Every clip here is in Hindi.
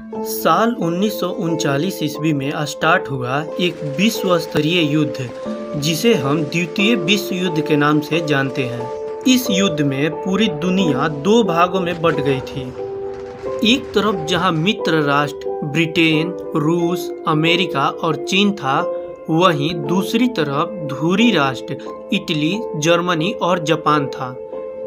साल उन्नीस ईस्वी में स्टार्ट हुआ एक विश्व स्तरीय युद्ध, जिसे हम द्वितीय विश्व युद्ध के नाम से जानते हैं। इस युद्ध में पूरी दुनिया दो भागों में बट गई थी। एक तरफ़ जहाँ मित्र राष्ट्र ब्रिटेन, रूस, अमेरिका और चीन था, वहीं दूसरी तरफ़ धूरी राष्ट्र इटली, जर्मनी और जापान था।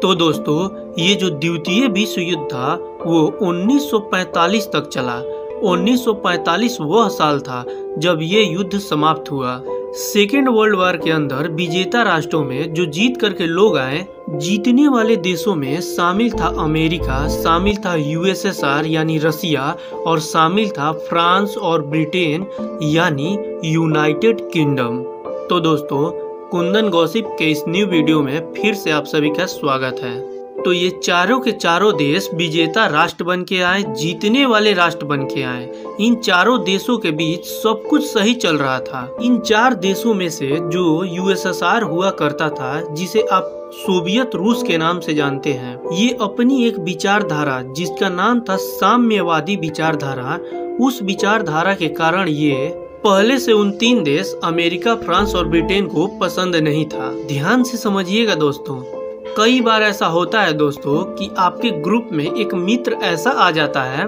तो दोस्तों, ये जो द्वितीय विश्व युद्ध था वो 1945 तक चला। 1945 वह साल था जब ये युद्ध समाप्त हुआ। सेकेंड वर्ल्ड वॉर के अंदर विजेता राष्ट्रों में जो जीत करके लोग आए, जीतने वाले देशों में शामिल था अमेरिका, शामिल था यूएसएसआर यानी रसिया और शामिल था फ्रांस और ब्रिटेन यानी यूनाइटेड किंगडम। तो दोस्तों, कुंदन गौसिप के इस न्यू वीडियो में फिर से आप सभी का स्वागत है। तो ये चारों के चारों देश विजेता राष्ट्र बन के आए, जीतने वाले राष्ट्र बन के आए। इन चारों देशों के बीच सब कुछ सही चल रहा था। इन चार देशों में से जो यूएसएसआर हुआ करता था, जिसे आप सोवियत रूस के नाम से जानते हैं, ये अपनी एक विचारधारा, जिसका नाम था साम्यवादी विचारधारा, उस विचारधारा के कारण ये पहले से उन तीन देश, अमेरिका, फ्रांस और ब्रिटेन को पसंद नहीं था। ध्यान से समझिएगा दोस्तों कई बार ऐसा होता है दोस्तों कि आपके ग्रुप में एक मित्र ऐसा आ जाता है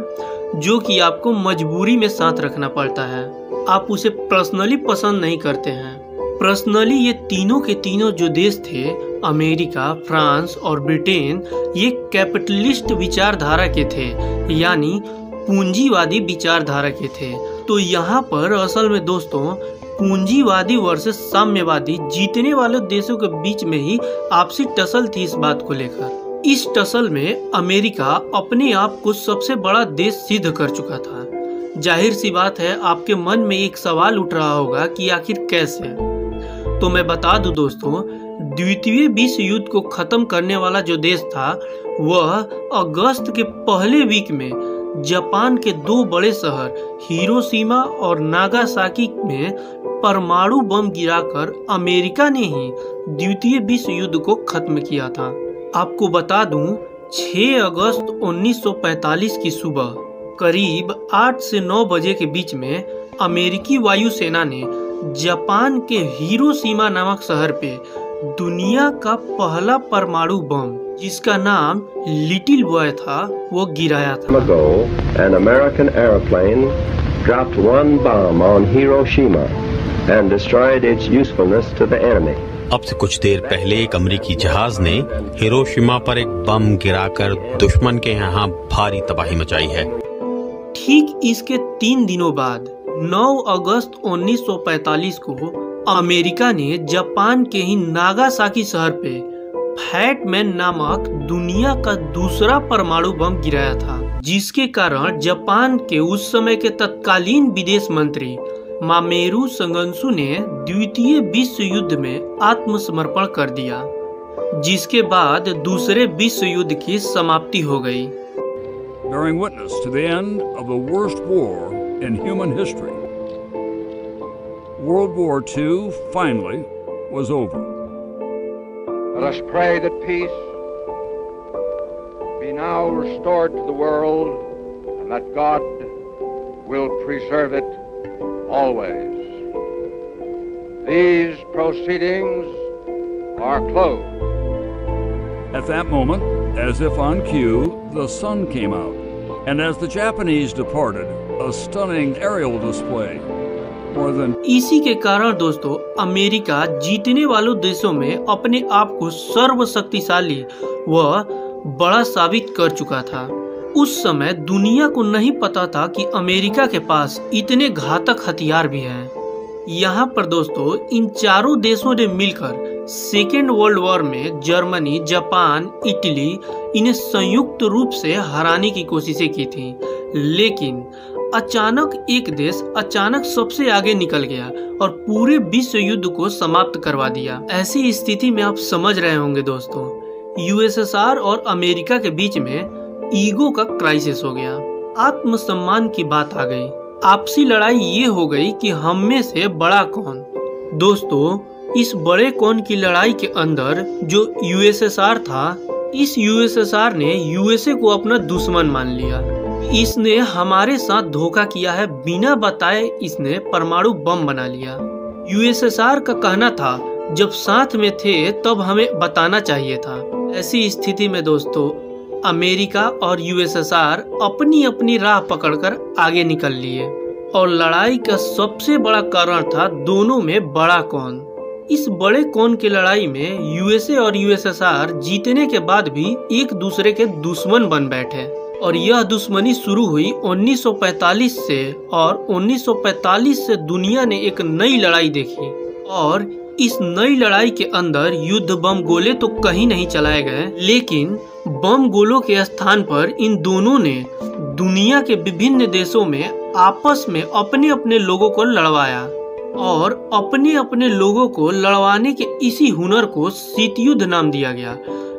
जो कि आपको मजबूरी में साथ रखना पड़ता है। आप उसे पर्सनली पसंद नहीं करते हैं। पर्सनली ये तीनों के तीनों जो देश थे, अमेरिका, फ्रांस और ब्रिटेन, ये कैपिटलिस्ट विचारधारा के थे, यानी पूंजीवादी विचारधारा के थे। तो यहाँ पर असल में दोस्तों पूंजीवादी वर्सेस साम्यवादी जीतने वाले देशों के बीच में ही आपसी टसल थी इस बात को लेकर। इस टसल में अमेरिका अपने आप को सबसे बड़ा देश सिद्ध कर चुका था। ज़ाहिर सी बात है, आपके मन में एक सवाल उठ रहा होगा कि आखिर कैसे? तो मैं बता दूँ दोस्तों, द्वितीय विश्व युद्ध को खत्म करने वाला जो देश था, वह अगस्त के पहले वीक में जापान के दो बड़े शहर, हिरोशिमा और नागासाकी में परमाणु बम गिराकर अमेरिका ने ही द्वितीय विश्व युद्ध को खत्म किया था। आपको बता दूँ 6 अगस्त 1945 की सुबह, करीब 8 से 9 बजे के बीच में अमेरिकी वायुसेना ने जापान के हिरोशिमा नामक शहर पे दुनिया का पहला परमाणु बम जिसका नाम लिटिल बॉय था वो गिराया था ago, an American airplane dropped one bomb on Hiroshima and destroyed its usefulness to the enemy. अब से कुछ देर पहले एक अमेरिकी जहाज़ ने हिरोशिमा पर एक बम गिराकर दुश्मन के यहाँ भारी तबाही मचाई है ठीक इसके तीन दिनों बाद 9 अगस्त 1945 को अमेरिका ने जापान के ही नागासाकी शहर पे फैटमैन नामक दुनिया का दूसरा परमाणु बम गिराया था, जिसके कारण जापान के उस समय के तत्कालीन विदेश मंत्री मामेरू संगंसु ने द्वितीय विश्व युद्ध में आत्मसमर्पण कर दिया, जिसके बाद दूसरे विश्व युद्ध की समाप्ति हो गई bearing witness to the end of the worst war in human history. World War II finally was over. Let us pray that peace be now restored to the world and that God will preserve it always. These proceedings are closed. At that moment, as if on cue, the sun came out, and as the Japanese departed, a stunning aerial display. इसी के कारण दोस्तों, अमेरिका जीतने वालों देशों में अपने आप को सर्वशक्तिशाली व बड़ा साबित कर चुका था। उस समय दुनिया को नहीं पता था कि अमेरिका के पास इतने घातक हथियार भी हैं। यहाँ पर दोस्तों, इन चारों देशों ने मिलकर सेकेंड वर्ल्ड वॉर में जर्मनी, जापान, इटली इन्हें संयुक्त रूप से हराने की कोशिशें की थी। लेकिन अचानक एक देश अचानक सबसे आगे निकल गया और पूरे विश्व युद्ध को समाप्त करवा दिया। ऐसी स्थिति में आप समझ रहे होंगे दोस्तों, यूएसएसआर और अमेरिका के बीच में ईगो का क्राइसिस हो गया। आत्मसम्मान की बात आ गई। आपसी लड़ाई ये हो गई कि हम में से बड़ा कौन? दोस्तों, इस बड़े कौन की लड़ाई के अंदर जो यूएसएसआर था, इस यूएसएसआर ने यूएसए को अपना दुश्मन मान लिया। इसने हमारे साथ धोखा किया है, बिना बताए इसने परमाणु बम बना लिया। यूएसएसआर का कहना था, जब साथ में थे, तब हमें बताना चाहिए था। ऐसी स्थिति में दोस्तों, अमेरिका और यूएसएसआर अपनी अपनी राह पकड़कर आगे निकल लिए, और लड़ाई का सबसे बड़ा कारण था दोनों में बड़ा कौन। इस बड़े कौन की लड़ाई में यूएसए और यूएसएसआर जीतने के बाद भी एक दूसरे के दुश्मन बन बैठे। और यह दुश्मनी शुरू हुई 1945 से और 1945 से दुनिया ने एक नई लड़ाई देखी। और इस नई लड़ाई के अंदर युद्ध बम गोले तो कहीं नहीं चलाए गए, लेकिन बम गोलों के स्थान पर इन दोनों ने दुनिया के विभिन्न देशों में आपस में अपने अपने लोगों को लड़वाया और अपने अपने लोगों को लड़वाने के इसी हुनर को शीत युद्ध नाम दिया गया।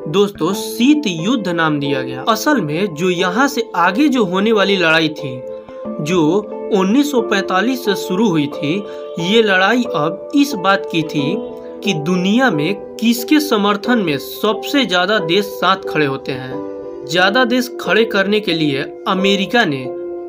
दोस्तों शीत युद्ध नाम दिया गया। असल में जो यहाँ से आगे जो होने वाली लड़ाई थी, जो 1945 से शुरू हुई थी, ये लड़ाई अब इस बात की थी कि दुनिया में किसके समर्थन में सबसे ज़्यादा देश साथ खड़े होते हैं। ज़्यादा देश खड़े करने के लिए अमेरिका ने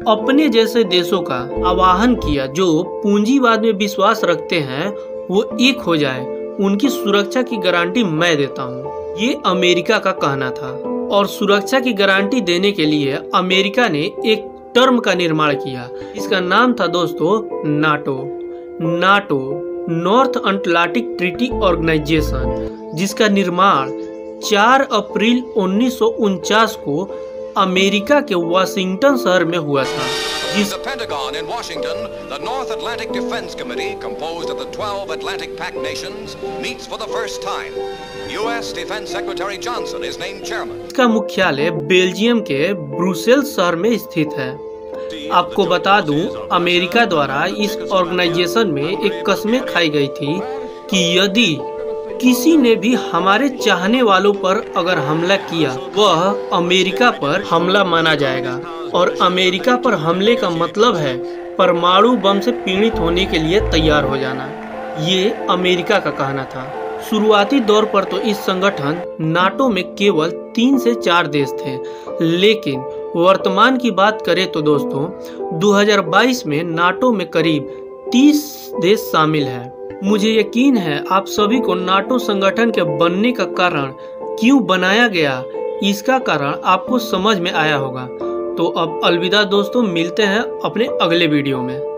अपने जैसे देशों का आवाहन किया, जो पूंजीवाद में विश्वास रखते हैं, वो एक हो जाए, उनकी सुरक्षा की गारंटी मैं देता हूँ। ये अमेरिका का कहना था और सुरक्षा की गारंटी देने के लिए अमेरिका ने एक टर्म का निर्माण किया। इसका नाम था दोस्तों, NATO. NATO, North Atlantic Treaty Organisation, जिसका निर्माण 4 अप्रैल उन्नीस सौ उनचास को अमेरिका के वाशिंगटन शहर में हुआ था जिस The Pentagon in Washington, the North Atlantic Defense Committee, composed of the 12 Atlantic Pact nations, meets for the first time. U.S. Defense Secretary Johnson is named chairman. इसका मुख्यालय बेल्जियम के ब्रुसेल्स शहर में स्थित है आपको बता दूँ अमेरिका द्वारा इस ऑर्गेनाइजेशन में एक कस्में खाई गई थी कि यदि किसी ने भी हमारे चाहने वालों पर अगर हमला किया, वह अमेरिका पर हमला माना जाएगा। और अमेरिका पर हमले का मतलब है परमाणु बम से पीड़ित होने के लिए तैयार हो जाना। ये अमेरिका का कहना था। शुरुआती दौर पर तो इस संगठन नाटो में केवल तीन से चार देश थे। लेकिन वर्तमान की बात करें तो दोस्तों 2022 में नाटो में करीब 30 देश शामिल हैं। मुझे यकीन है आप सभी को नाटो संगठन के बनने का कारण क्यों बनाया गया, इसका कारण आपको समझ में आया होगा। तो अब अलविदा दोस्तों, मिलते हैं अपने अगले वीडियो में।